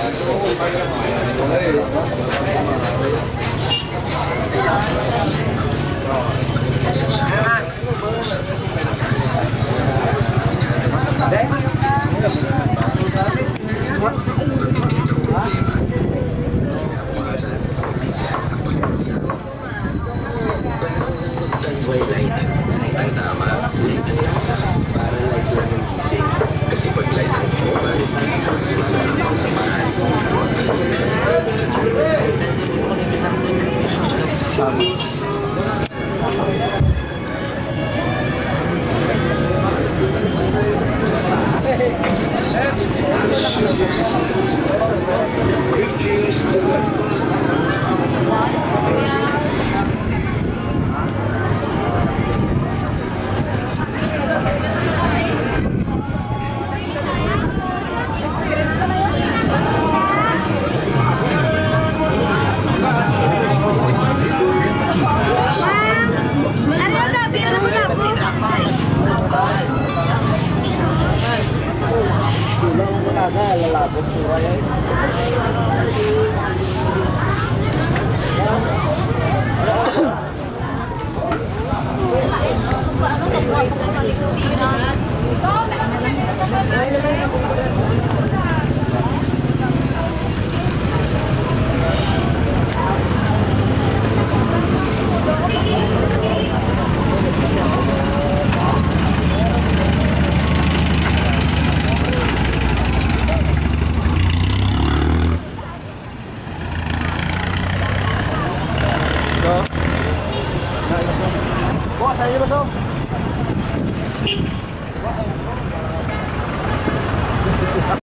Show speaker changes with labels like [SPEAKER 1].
[SPEAKER 1] Thank you. Tschüss. cái là là cũng rồi đấy Bro. Bawa saya aja, Bro. Bawa saya.